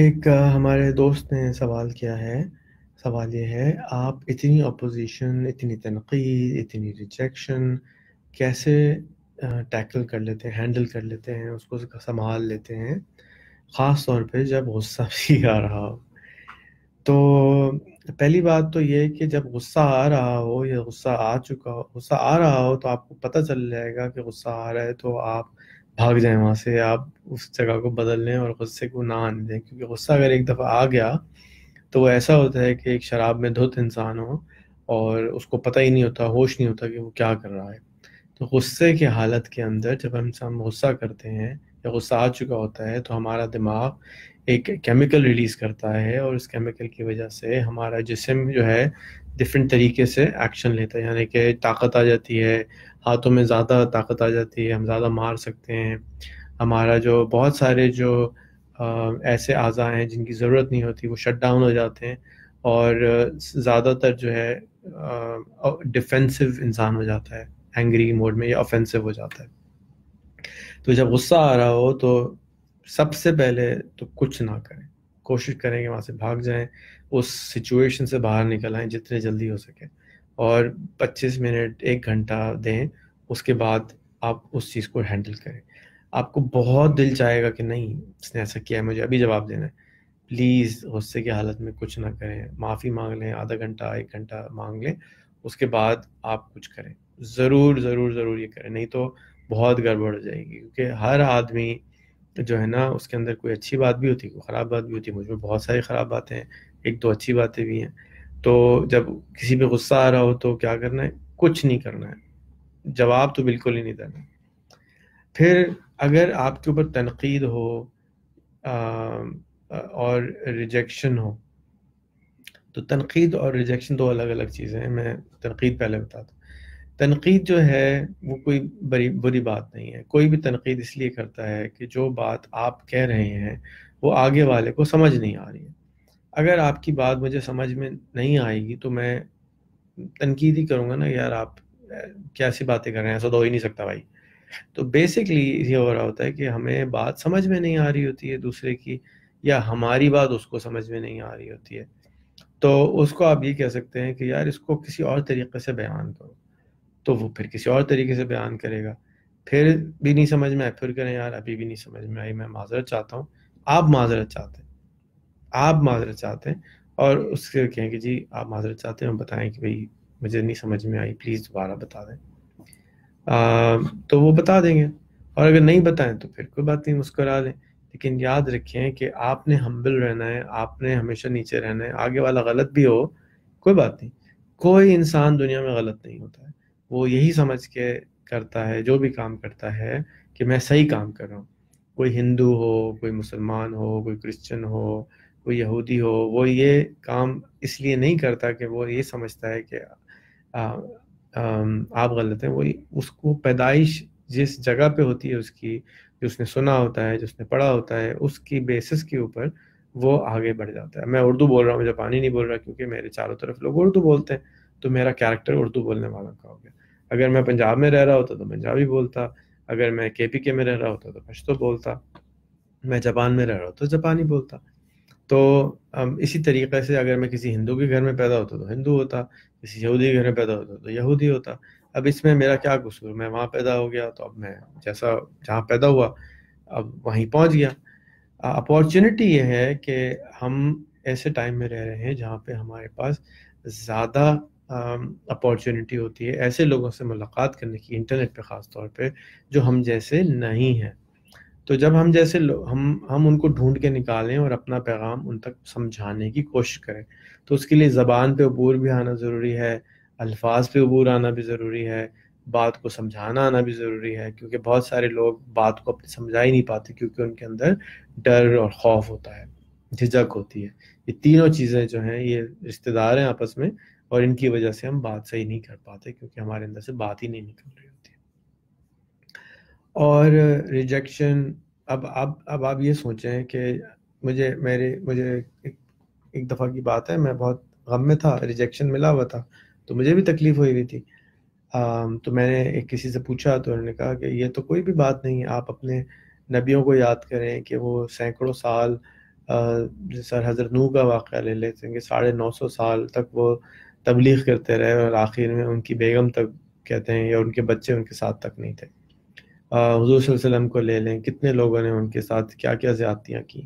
ایک ہمارے دوست نے سوال کیا ہے۔ سوال یہ ہے، آپ اتنی اپوزیشن اتنی تنقید، اتنی ریجیکشن کیسے ٹیکل کر لیتے ہیں ہینڈل کر لیتے ہیں، اس کو سنبھال لیتے ہیں؟ خاص طور پہ جب غصہ بھی آ رہا ہو۔ تو پہلی بات تو یہ کہ جب غصہ آ رہا ہو یا غصہ آ چکا ہو، غصہ آ رہا ہو تو آپ کو پتہ چل جائے گا کہ غصہ آ رہا ہے تو آپ بھاگ جائیں وہاں سے، آپ اس جگہ کو بدل لیں اور غصے کو نہ آنے دیں۔ کیونکہ غصہ اگر ایک دفعہ آ گیا تو وہ ایسا ہوتا ہے کہ ایک شراب میں دھت انسان ہو اور اس کو پتہ ہی نہیں ہوتا، ہوش نہیں ہوتا کہ وہ کیا کر رہا ہے۔ تو غصے کے حالت کے اندر جب ہم انسان غصہ کرتے ہیں یا غصہ آ چکا ہوتا ہے تو ہمارا دماغ ایک کیمیکل ریلیز کرتا ہے اور اس کیمیکل کی وجہ سے ہمارا جسم جو ہے ڈفرینٹ طریقے سے ایکشن لیتا ہے یعنی کہ طاقت آ جاتی ہے، ہاتھوں میں زیادہ طاقت آ جاتی ہے، ہم زیادہ مار سکتے ہیں۔ ہمارا جو بہت سارے جو ایسے اعضاء ہیں جن کی ضرورت نہیں ہوتی، وہ شٹ ڈاؤن ہو جاتے ہیں اور زیادہ تر جو ہے ڈیفینسو انسان ہو جاتا ہے۔ اینگری موڈ میں یا آفینسو ہو جاتا ہے۔ تو جب غصہ آ رہا ہو تو سب سے پہلے تو کچھ نہ کریں۔ کوشش کریں کہ وہاں سے بھاگ جائیں، اس سچویشن سے باہر نکل آئیں جتنے جلدی ہو سکے۔ اور پچیس منٹ، ایک گھنٹہ دیں، اس کے بعد آپ اس چیز کو ہینڈل کریں۔ آپ کو بہت دل چاہے گا کہ نہیں، اس نے ایسا کیا ہے، مجھے ابھی جواب دینا ہے۔ پلیز غصے کی حالت میں کچھ نہ کریں۔ معافی مانگ لیں، آدھا گھنٹہ، ایک گھنٹہ مانگ لیں، اس کے بعد آپ کچھ کریں۔ ضرور ضرور ضرور یہ کریں۔ نہیں تو بہت گڑبڑ ہو جائے گی۔ کیونکہ ہر آدمی جو ہے نا، اس کے اندر کوئی اچھی بات بھی ہوتی ہے، کوئی خراب بات بھی ہوتی ہے۔ مجھ میں بہت ساری خراب باتیں ہیں۔ ایک دو اچھی باتیں بھی ہیں۔ تو جب کسی پہ غصہ آ رہا ہو تو کیا کرنا ہے؟ کچھ نہیں کرنا ہے۔ جواب تو بالکل ہی نہیں دینا۔ پھر اگر آپ کے اوپر تنقید ہو اور ریجیکشن ہو، تو تنقید اور ریجیکشن دو الگ الگ چیزیں ہیں۔ میں تنقید پہلے بتاتا ہوں تنقید جو ہے وہ کوئی بری بری بات نہیں ہے۔ کوئی بھی تنقید اس لیے کرتا ہے کہ جو بات آپ کہہ رہے ہیں وہ آگے والے کو سمجھ نہیں آ رہی ہے۔ اگر آپ کی بات مجھے سمجھ میں نہیں آئے گی تو میں تنقید ہی کروں گا نا، یار آپ کیسی باتیں کر رہے ہیں؟ ایسا تو ہو ہی نہیں سکتا بھائی۔ تو بیسکلی یہ ہو رہا ہوتا ہے کہ ہمیں بات سمجھ میں نہیں آ رہی ہوتی ہے دوسرے کی، یا ہماری بات اس کو سمجھ میں نہیں آ رہی ہوتی ہے۔ تو اس کو آپ یہ کہہ سکتے ہیں کہ یار اس کو کسی اور طریقے سے بیان کرو۔ تو وہ پھر کسی اور طریقے سے بیان کرے گا۔ پھر بھی نہیں سمجھ میں آئے، پھر کریں یار ابھی بھی نہیں سمجھ میں آئی، میں معذرت چاہتا ہوں۔ آپ معذرت چاہتے ہیں۔ آپ معذرت چاہتے ہیں اور اس سے کہیں کہ جی آپ معذرت چاہتے ہیں بتائیں کہ بھائی مجھے نہیں سمجھ میں آئی، پلیز دوبارہ بتا دیں۔ تو وہ بتا دیں گے۔ اور اگر نہیں بتائیں تو پھر کوئی بات نہیں، مسکرا لیں لیکن یاد رکھیں کہ آپ نے ہمبل رہنا ہے، آپ نے ہمیشہ نیچے رہنا ہے، آگے والا غلط بھی ہو، کوئی بات نہیں۔ کوئی انسان دنیا میں غلط نہیں ہوتا ہے۔ وہ یہی سمجھ کے کرتا ہے، جو بھی کام کرتا ہے کہ میں صحیح کام کر رہا ہوں۔ کوئی ہندو ہو، کوئی مسلمان ہو، کوئی کرسچن ہو، کوئی یہودی ہو، وہ یہ کام اس لیے نہیں کرتا کہ وہ یہ سمجھتا ہے کہ آپ غلط ہیں۔ وہ اس کو پیدائش جس جگہ پہ ہوتی ہے اس کی، جو اس نے سنا ہوتا ہے جس نے پڑھا ہوتا ہے، اس کی بیسس کے اوپر وہ آگے بڑھ جاتا ہے۔ میں اردو بول رہا ہوں جاپانی نہیں بول رہا کیونکہ میرے چاروں طرف لوگ اردو بولتے ہیں، تو میرا کیریکٹر اردو بولنے والا کا ہو گیا۔ اگر میں پنجاب میں رہ رہا ہوتا تو پنجابی بولتا، اگر میں کے پی کے میں رہ رہا ہوتا تو پشتو بولتا، میں جاپان میں رہ رہا ہوتا تو جاپانی بولتا۔ تو اسی طریقے سے اگر میں کسی ہندو کے گھر میں پیدا ہوتا تو ہندو ہوتا، کسی یہودی کے گھر میں پیدا ہوتا تو یہودی ہوتا۔ اب اس میں میرا کیا قصور؟ میں وہاں پیدا ہو گیا تو اب میں جیسا جہاں پیدا ہوا اب وہیں پہنچ گیا۔ اپارچونیٹی یہ ہے کہ ہم ایسے ٹائم میں رہ رہے ہیں جہاں پہ ہمارے پاس زیادہ اپارچونیٹی ہوتی ہے ایسے لوگوں سے ملاقات کرنے کی انٹرنیٹ پہ خاص طور پہ جو ہم جیسے نہیں ہیں۔ تو جب ہم جیسے ہم ہم ان کو ڈھونڈ کے نکالیں اور اپنا پیغام ان تک سمجھانے کی کوشش کریں۔ تو اس کے لیے زبان پہ عبور بھی آنا ضروری ہے، الفاظ پہ عبور آنا بھی ضروری ہے، بات کو سمجھانا آنا بھی ضروری ہے۔ کیونکہ بہت سارے لوگ بات کو اپنی سمجھا ہی نہیں پاتے کیونکہ ان کے اندر ڈر اور خوف ہوتا ہے جھجک ہوتی ہے۔ یہ تینوں چیزیں جو ہیں، یہ رشتے دار ہیں آپس میں۔ اور ان کی وجہ سے ہم بات صحیح نہیں کر پاتے کیونکہ ہمارے اندر سے بات ہی نہیں نکل رہی ہوتی۔ اور ریجیکشن اب اب اب آپ یہ سوچیں کہ مجھے، میرے، مجھے ایک ایک دفعہ کی بات ہے، میں بہت غم میں تھا ریجیکشن ملا ہوا تھا، تو مجھے بھی تکلیف ہوئی ہوئی تھی۔ تو میں نے ایک کسی سے پوچھا تو انہوں نے کہا کہ یہ تو کوئی بھی بات نہیں ہے، آپ اپنے نبیوں کو یاد کریں کہ وہ سینکڑوں سال سر حضرت نو کا واقعہ لے لیتے ہیں کہ ساڑھے نو سو سال تک وہ تبلیغ کرتے رہے اور آخر میں ان کی بیگم تک کہتے ہیں یا ان کے بچے ان کے ساتھ تک نہیں تھے۔ حضور صلی اللہ علیہ وسلم کو لے لیں۔ کتنے لوگوں نے ان کے ساتھ کیا کیا زیادتیاں کی؟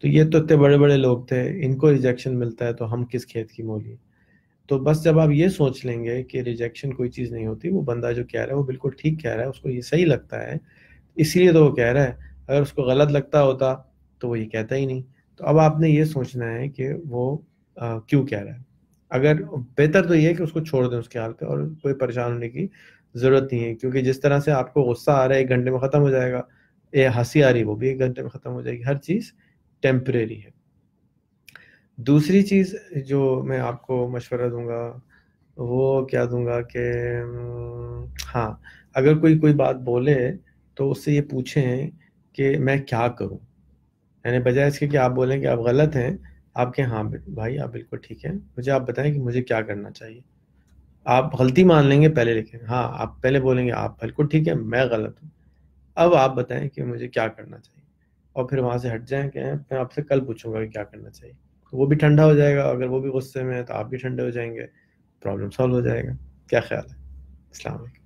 تو یہ تو اتنے بڑے بڑے لوگ تھے، ان کو ریجیکشن ملتا ہے تو ہم کس کھیت کی مولی تو بس جب آپ یہ سوچ لیں گے کہ ریجیکشن کوئی چیز نہیں ہوتی، وہ بندہ جو کہہ رہا ہے وہ بالکل ٹھیک کہہ رہا ہے، اس کو یہ صحیح لگتا ہے اسی لیے تو وہ کہہ رہا ہے۔ اگر اس کو غلط لگتا ہوتا تو وہ یہ کہتا ہی نہیں۔ تو اب آپ نے یہ سوچنا ہے کہ وہ کیوں کہہ رہا ہے؟ اگر بہتر تو یہ ہے کہ اس کو چھوڑ دیں اس کے حال پہ اور کوئی پریشان ہونے کی ضرورت نہیں ہے، کیونکہ جس طرح سے آپ کو غصہ آ رہا ہے، ایک گھنٹے میں ختم ہو جائے گا یہ ہنسی آ رہی وہ بھی ایک گھنٹے میں ختم ہو جائے گی، ہر چیز ٹیمپریری ہے۔ دوسری چیز جو میں آپ کو مشورہ دوں گا، وہ کیا دوں گا کہ ہاں اگر کوئی کوئی بات بولے تو اس سے یہ پوچھیں کہ میں کیا کروں؟ یعنی بجائے اس کے کہ آپ بولیں کہ آپ غلط ہیں آپ کے ہاں بھائی، آپ بالکل ٹھیک ہیں۔ مجھے آپ بتائیں کہ مجھے کیا کرنا چاہیے۔ آپ غلطی مان لیں گے، پہلے لکھیں ہاں آپ پہلے بولیں گے، آپ بالکل ٹھیک ہے میں غلط ہوں۔ اب آپ بتائیں کہ مجھے کیا کرنا چاہیے۔ اور پھر وہاں سے ہٹ جائیں کہ میں آپ سے کل پوچھوں گا کہ کیا کرنا چاہیے۔ وہ بھی ٹھنڈا ہو جائے گا، اگر وہ بھی غصے میں ہے تو آپ بھی ٹھنڈے ہو جائیں گے پرابلم سالو ہو جائے گا۔ کیا خیال ہے؟ السلام علیکم۔